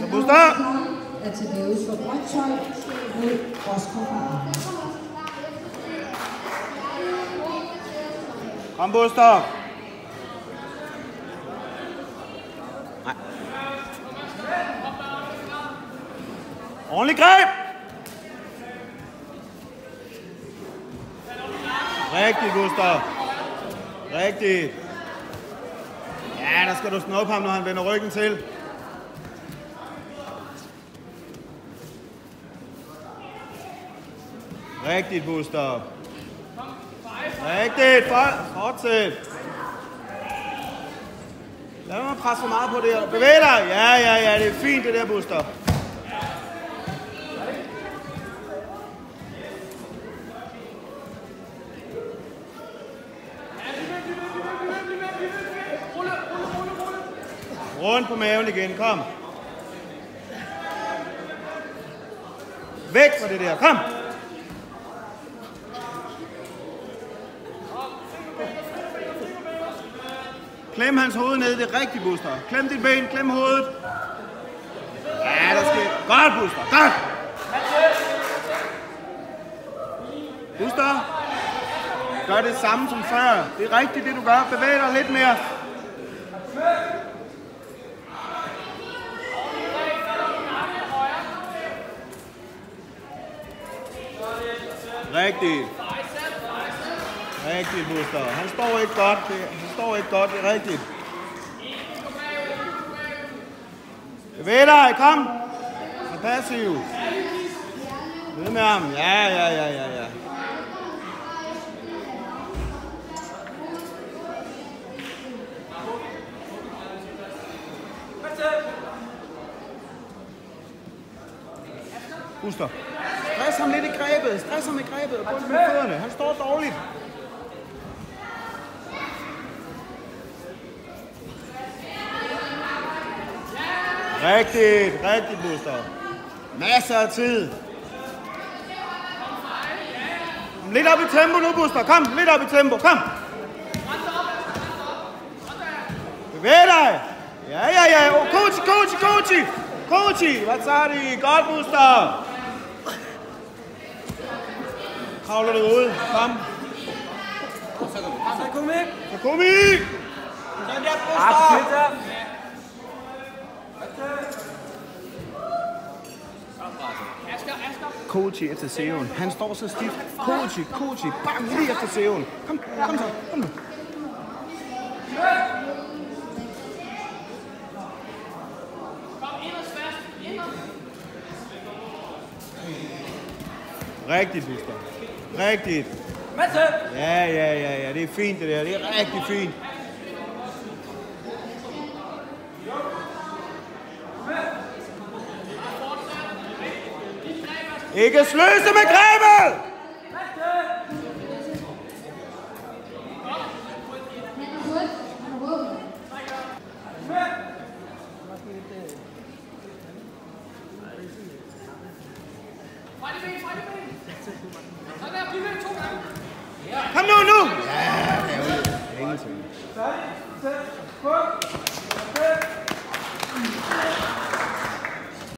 Så Buster! Er til Davis for Brøndshøj mod Oscar fra Arne. Kom, Buster! Nej. Ordentlig greb! Rigtig, Gustav. Rigtig. Ja, der skal du snuppe ham, når han vender ryggen til. Rigtigt, Buster. Rigtigt. For- Fortsæt. Lad mig presse for meget på det her. Bevæg dig. Ja, ja, ja. Det er fint, det der, Buster. Rundt på maven igen. Kom. Væk fra det der. Kom. Klem hans hoved ned, det er rigtigt, Buster. Klem dit ben, klem hovedet. Ja, der skal... Godt, Buster, godt! Buster, gør det samme som før. Det er rigtigt, det du gør. Bevæg dig lidt mere. Rigtigt. Rigtigt, Buster. Han står ikke godt. Det, han står ikke godt. Det er rigtigt. Bevæg dig. Kom. Er passiv. Ved med ham. Ja, ja, ja, ja, ja. Buster. Stress ham lidt i grebet. Stress ham i grebet. Og på med fødderne. Han står dårligt. Rigtigt, rigtigt, Buster. Masser af tid. Lidt op i tempo nu, Buster. Kom, lidt op i tempo. Kom. Bevæg dig. Ja, ja, ja. Oh, coach, coach, coach. Coach, hvad tager de? Godt, Buster. Kravler du ud. Kom. Så kom ind. Så kom i. Så Kochi efter Seon. Han står så stift. Kochi, Kochi, bam, lige efter Seon. Kom, kom så, kom nu. Rigtigt, Buster. Rigtigt. Ja, ja, ja, ja. Det er fint, det der. Det er rigtig fint. Ikke sløse med grebet! Kom nu, nu! Ja,